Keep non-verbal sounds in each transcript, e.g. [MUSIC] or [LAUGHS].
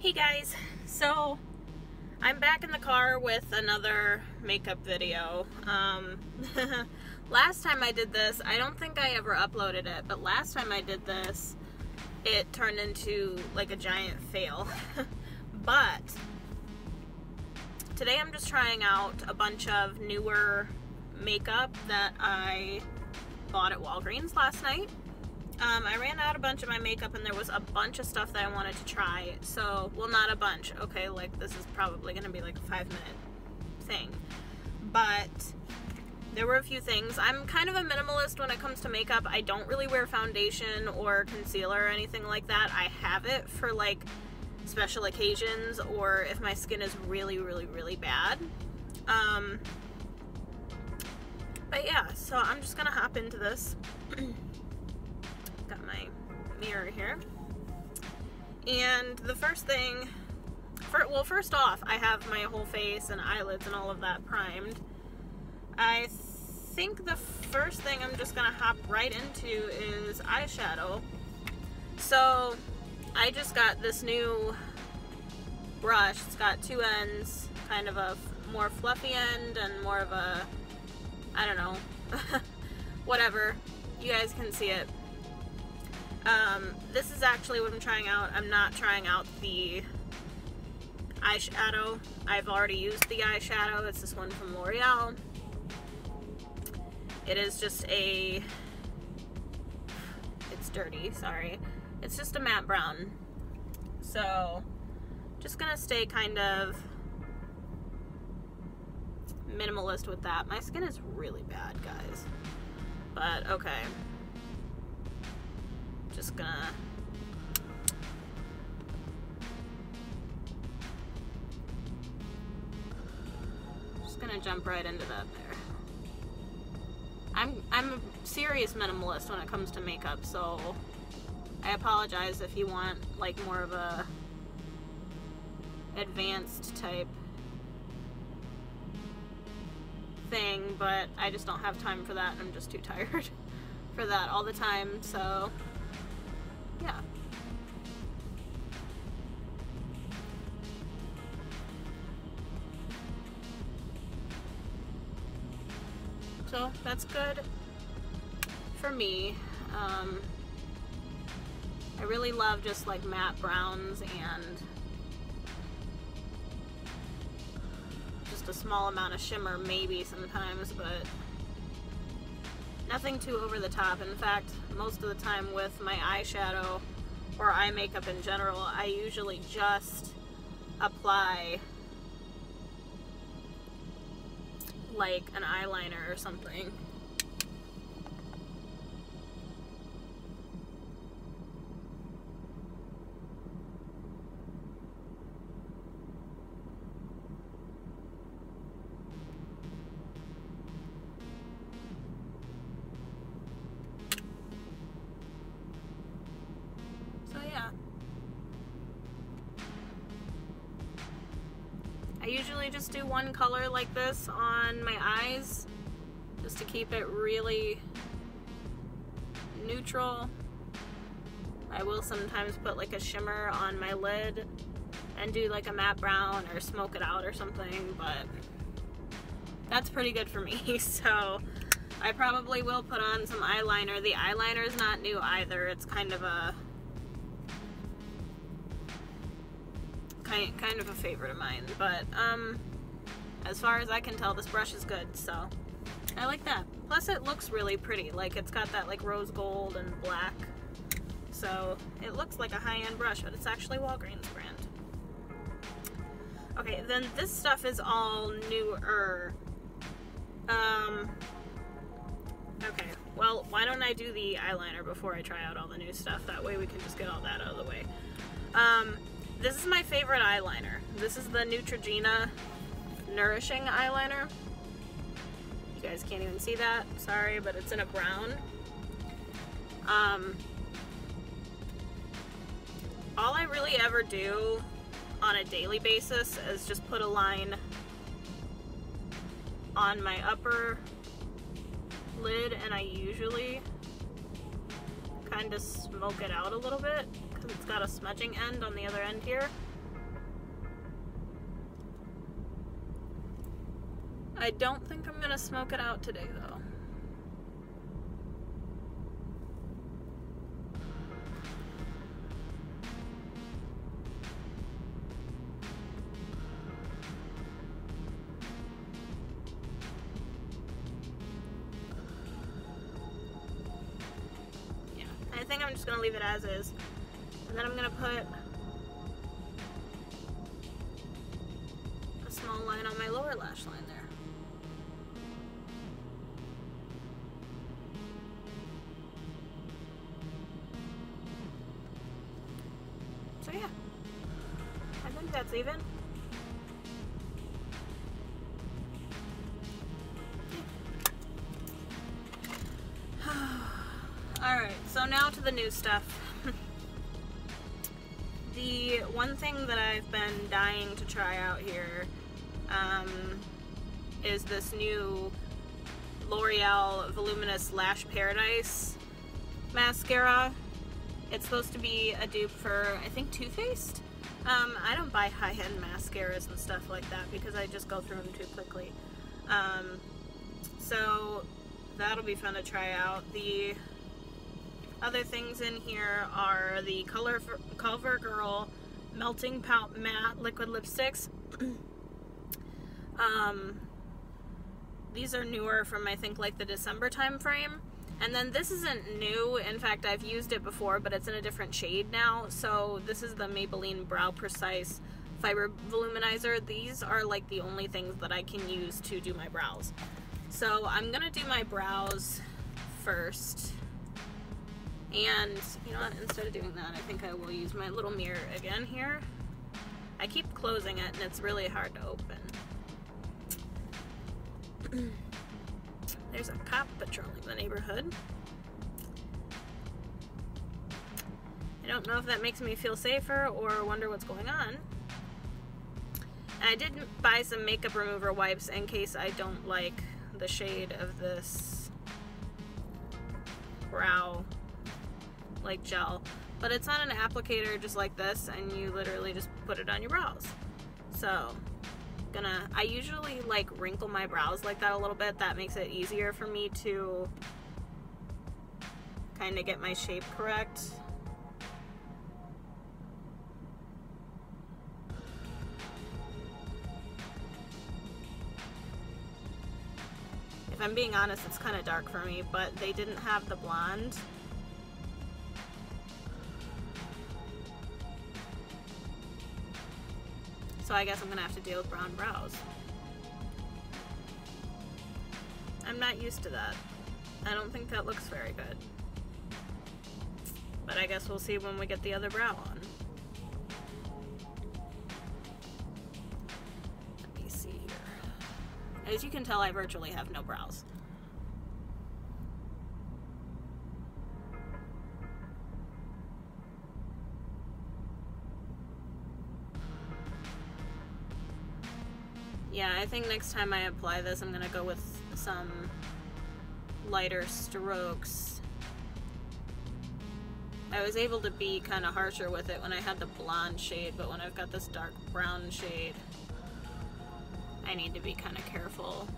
Hey guys, so I'm back in the car with another makeup video. Um, [LAUGHS] last time I did this, I don't think I ever uploaded it, but last time I did this, it turned into like a giant fail. [LAUGHS] but today I'm just trying out a bunch of newer makeup that I bought at Walgreens last night. Um, I ran out a bunch of my makeup and there was a bunch of stuff that I wanted to try. So, well, not a bunch. Okay, like this is probably going to be like a five minute thing. But there were a few things. I'm kind of a minimalist when it comes to makeup. I don't really wear foundation or concealer or anything like that. I have it for like special occasions or if my skin is really, really, really bad. Um, but yeah, so I'm just gonna hop into this. [CLEARS THROAT] got my mirror here. And the first thing, for, well, first off, I have my whole face and eyelids and all of that primed. I think the first thing I'm just gonna hop right into is eyeshadow. So, I just got this new brush. It's got two ends, kind of a more fluffy end and more of a, I don't know, [LAUGHS] whatever. You guys can see it. Um, this is actually what I'm trying out. I'm not trying out the eyeshadow. I've already used the eyeshadow. It's this one from L'Oreal. It is just a, it's dirty, sorry. It's just a matte brown. So, just gonna stay kind of minimalist with that. My skin is really bad, guys. But, okay just gonna just gonna jump right into that there. I'm I'm a serious minimalist when it comes to makeup, so I apologize if you want like more of a advanced type thing, but I just don't have time for that. I'm just too tired [LAUGHS] for that all the time, so So that's good for me. Um, I really love just like matte browns and just a small amount of shimmer maybe sometimes, but nothing too over the top. In fact, most of the time with my eyeshadow or eye makeup in general, I usually just apply like an eyeliner or something. Just do one color like this on my eyes just to keep it really neutral. I will sometimes put like a shimmer on my lid and do like a matte brown or smoke it out or something, but that's pretty good for me. [LAUGHS] So I probably will put on some eyeliner. The eyeliner is not new either. It's kind of a kind, kind of a favorite of mine. But um, as far as I can tell, this brush is good, so I like that. Plus it looks really pretty. Like it's got that like rose gold and black. So it looks like a high-end brush, but it's actually Walgreens brand. Okay, then this stuff is all newer. Um, okay, well, why don't I do the eyeliner before I try out all the new stuff? That way we can just get all that out of the way. Um, this is my favorite eyeliner. This is the Neutrogena Nourishing Eyeliner. You guys can't even see that, sorry, but it's in a brown. Um, all I really ever do on a daily basis is just put a line on my upper lid and I usually kind of smoke it out a little bit it's got a smudging end on the other end here. I don't think I'm gonna smoke it out today though. i think i'm just gonna leave it as is. And then I'm gonna put a small line on my lower lash line there. So yeah, I think that's even. [SIGHS] Alright, so now to the new stuff. The one thing that I've been dying to try out here um, is this new L'Oreal Voluminous Lash Paradise mascara. It's supposed to be a dupe for, I think, Too Faced. Um, I don't buy high-end mascaras and stuff like that because I just go through them too quickly. Um, so that'll be fun to try out. The other things in here are the Color CoverGirl Melting Pout Matte Liquid Lipsticks. [CLEARS THROAT] um, these are newer from I think like the December time frame. And then this isn't new. In fact, I've used it before, but it's in a different shade now. So this is the Maybelline Brow Precise Fiber Voluminizer. These are like the only things that I can use to do my brows. So I'm gonna do my brows first. And you know what, instead of doing that, I think I will use my little mirror again here. I keep closing it and it's really hard to open. [CLEARS THROAT] There's a cop patrolling the neighborhood. I don't know if that makes me feel safer or wonder what's going on. I did buy some makeup remover wipes in case I don't like the shade of this brow like gel. But it's not an applicator just like this and you literally just put it on your brows. So gonna I usually like wrinkle my brows like that a little bit that makes it easier for me to kind of get my shape correct if I'm being honest it's kind of dark for me but they didn't have the blonde So I guess I'm gonna have to deal with brown brows. I'm not used to that. I don't think that looks very good. But I guess we'll see when we get the other brow on. Let me see here. As you can tell, I virtually have no brows. Yeah, I think next time I apply this, I'm to go with some lighter strokes. I was able to be kind of harsher with it when I had the blonde shade, but when I've got this dark brown shade, I need to be kind of careful.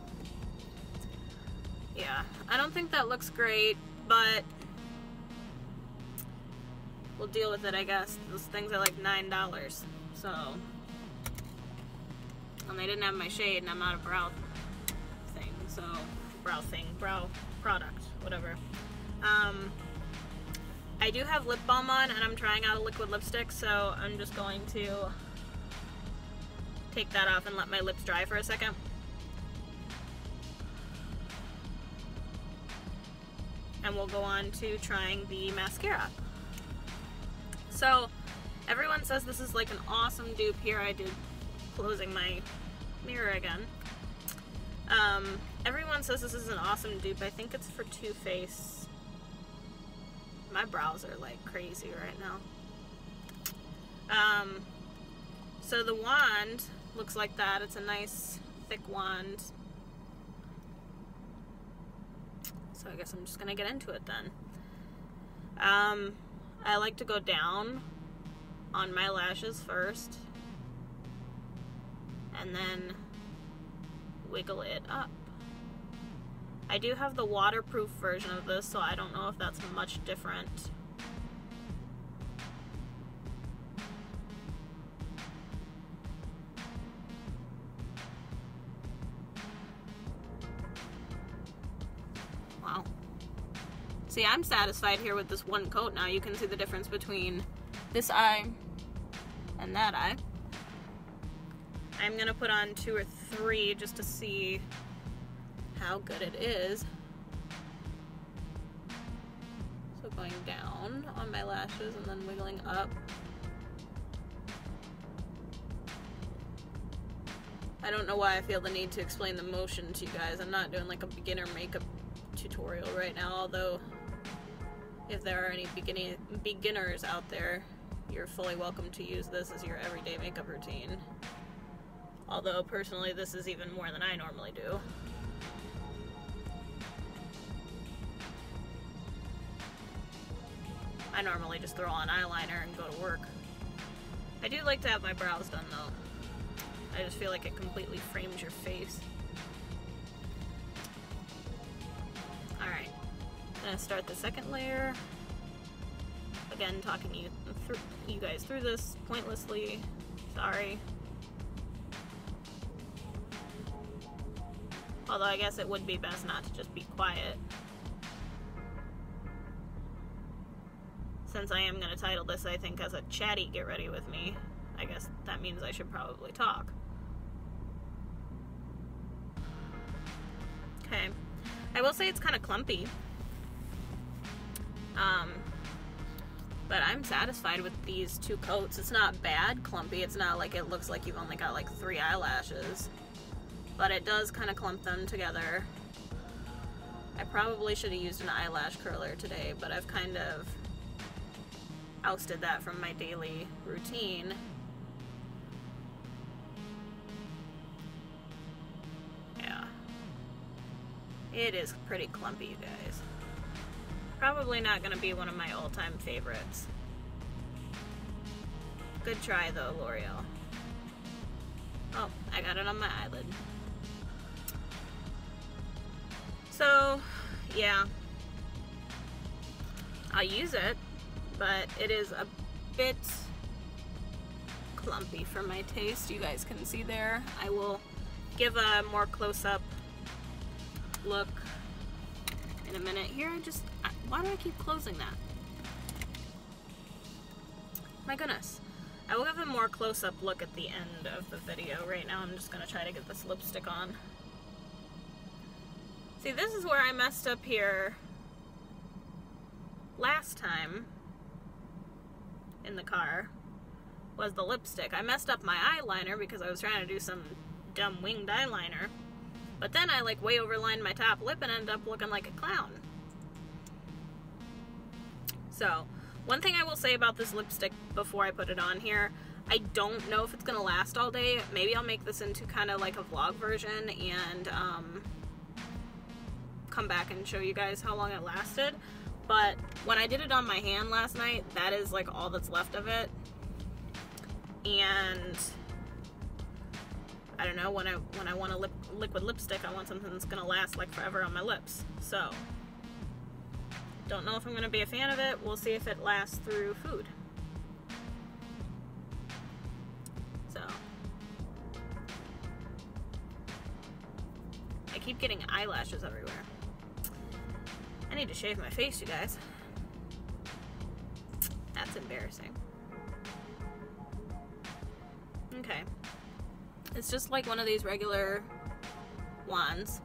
Yeah, I don't think that looks great, but we'll deal with it, I guess. Those things are like $9, so and they didn't have my shade and I'm not a brow thing, so brow thing, brow product, whatever. Um, I do have lip balm on and I'm trying out a liquid lipstick, so I'm just going to take that off and let my lips dry for a second. And we'll go on to trying the mascara. So, everyone says this is like an awesome dupe. Here I did closing my mirror again. Um, everyone says this is an awesome dupe. I think it's for Too Faced. My brows are like crazy right now. Um, so the wand looks like that. It's a nice thick wand. So I guess I'm just gonna get into it then. Um, I like to go down on my lashes first and then wiggle it up. I do have the waterproof version of this, so I don't know if that's much different. Wow. See, I'm satisfied here with this one coat now. You can see the difference between this eye and that eye. I'm gonna put on two or three just to see how good it is. So going down on my lashes and then wiggling up. I don't know why I feel the need to explain the motion to you guys. I'm not doing like a beginner makeup tutorial right now, although if there are any beginning beginners out there, you're fully welcome to use this as your everyday makeup routine. Although personally this is even more than I normally do. I normally just throw on eyeliner and go to work. I do like to have my brows done though. I just feel like it completely frames your face. Alright, I'm gonna start the second layer. Again, talking you, you guys through this pointlessly. Sorry. Although I guess it would be best not to just be quiet. Since I am going to title this, I think, as a chatty get ready with me, I guess that means I should probably talk. Okay. I will say it's kind of clumpy. Um, but I'm satisfied with these two coats. It's not bad clumpy. It's not like it looks like you've only got like three eyelashes but it does kind of clump them together. I probably should have used an eyelash curler today, but I've kind of ousted that from my daily routine. Yeah. It is pretty clumpy, you guys. Probably not going to be one of my all-time favorites. Good try, though, L'Oreal. Oh, I got it on my eyelid. So, yeah. I use it, but it is a bit clumpy for my taste. You guys can see there. I will give a more close-up look in a minute. Here, I just, why do I keep closing that? My goodness. I will give a more close-up look at the end of the video. Right now, I'm just going to try to get this lipstick on. See, this is where I messed up here last time in the car was the lipstick. I messed up my eyeliner because I was trying to do some dumb winged eyeliner. But then I like way overlined my top lip and ended up looking like a clown. So, one thing I will say about this lipstick before I put it on here, I don't know if it's going to last all day. Maybe I'll make this into kind of like a vlog version and um, come back and show you guys how long it lasted. But when I did it on my hand last night, that is like all that's left of it. And I don't know, when I when I want a lip, liquid lipstick, I want something that's gonna last like forever on my lips. So, don't know if I'm gonna be a fan of it. We'll see if it lasts through food. So, I keep getting eyelashes everywhere. I need to shave my face, you guys. That's embarrassing. Okay. It's just like one of these regular wands.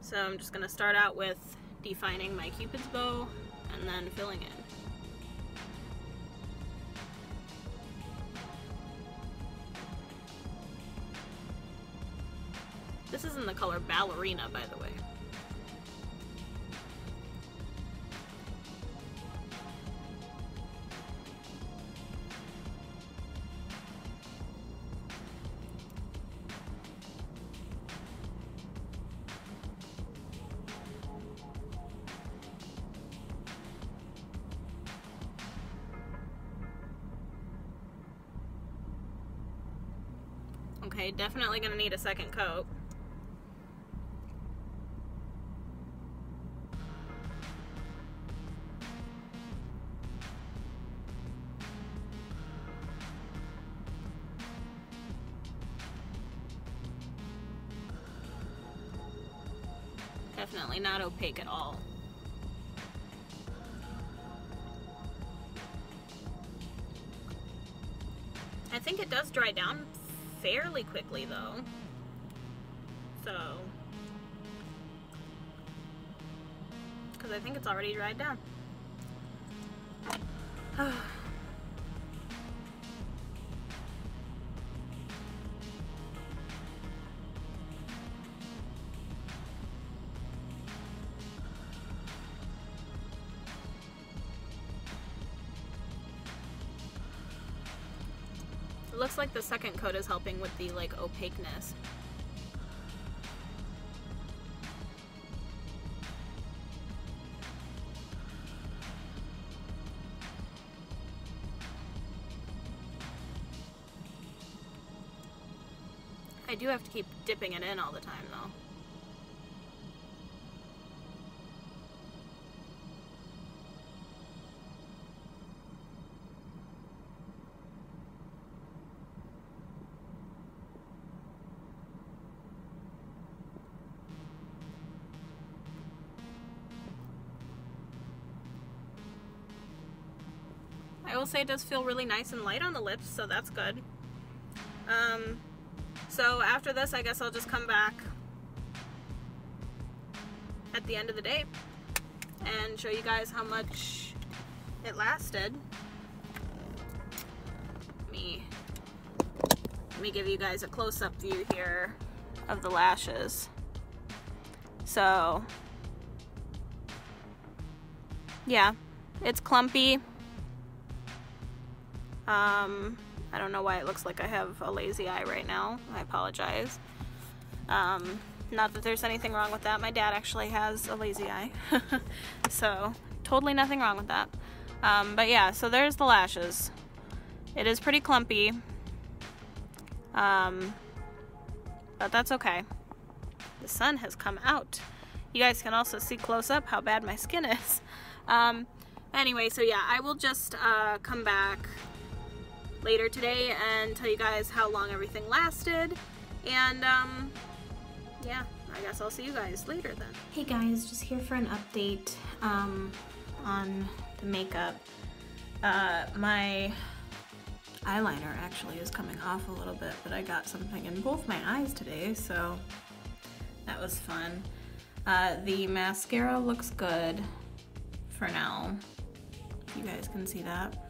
So I'm just going to start out with defining my cupid's bow and then filling in. This is in the color Ballerina, by the way. Okay, definitely gonna need a second coat. Definitely not opaque at all. I think it does dry down fairly quickly though. So, because I think it's already dried down. [SIGHS] [SIGHS] second coat is helping with the like opaqueness. I do have to keep dipping it in all the time though. Say it does feel really nice and light on the lips, so that's good. Um, so after this, I guess I'll just come back at the end of the day and show you guys how much it lasted. Let me, let me give you guys a close-up view here of the lashes. So, yeah, it's clumpy. Um, I don't know why it looks like I have a lazy eye right now. I apologize. Um, not that there's anything wrong with that. My dad actually has a lazy eye. [LAUGHS] so, totally nothing wrong with that. Um, but yeah, so there's the lashes. It is pretty clumpy. Um, but that's okay. The sun has come out. You guys can also see close up how bad my skin is. [LAUGHS] Um, anyway, so yeah, I will just uh, come back later today and tell you guys how long everything lasted. And um, yeah, I guess I'll see you guys later then. Hey guys, just here for an update um, on the makeup. Uh, my eyeliner actually is coming off a little bit, but I got something in both my eyes today, so that was fun. Uh, the mascara looks good for now. You guys can see that.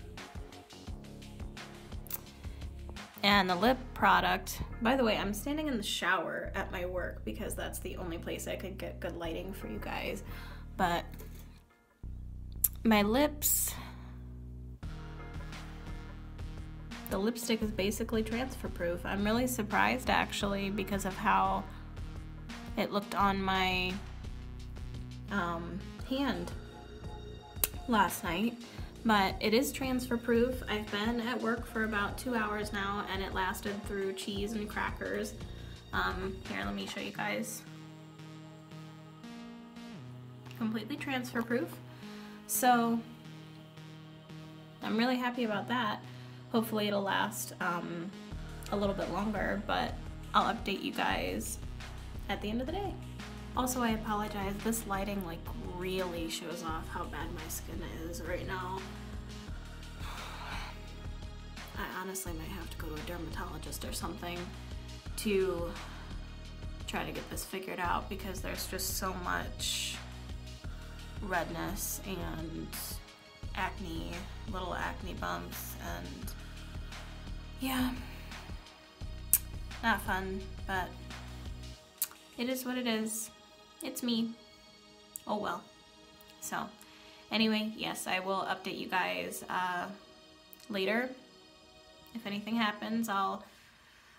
And the lip product, by the way, I'm standing in the shower at my work because that's the only place I could get good lighting for you guys. But my lips, the lipstick is basically transfer proof. I'm really surprised actually because of how it looked on my um, hand last night but it is transfer proof. I've been at work for about two hours now and it lasted through cheese and crackers. Um, here, let me show you guys. Completely transfer proof. So I'm really happy about that. Hopefully it'll last um, a little bit longer, but I'll update you guys at the end of the day. Also, I apologize. This lighting like really shows off how bad my skin is right now. I honestly might have to go to a dermatologist or something to try to get this figured out because there's just so much redness and acne, little acne bumps, and yeah, not fun, but it is what it is. It's me. Oh well. So, anyway, yes, I will update you guys uh, later. If anything happens, I'll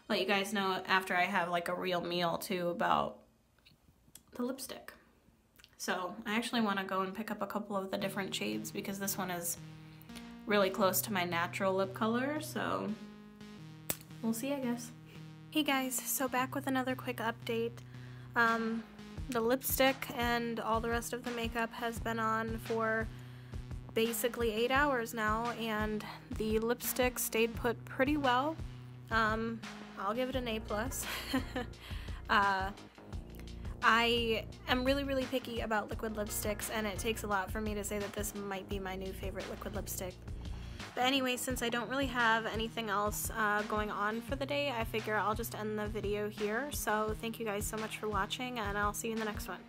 let you guys know after I have like a real meal too about the lipstick. So I actually want to go and pick up a couple of the different shades because this one is really close to my natural lip color, so we'll see I guess. Hey guys, so back with another quick update. Um, the lipstick and all the rest of the makeup has been on for basically eight hours now, and the lipstick stayed put pretty well. Um, I'll give it an A plus. [LAUGHS] uh, I am really, really picky about liquid lipsticks, and it takes a lot for me to say that this might be my new favorite liquid lipstick. But anyway, since I don't really have anything else uh, going on for the day, I figure I'll just end the video here. So thank you guys so much for watching, and I'll see you in the next one.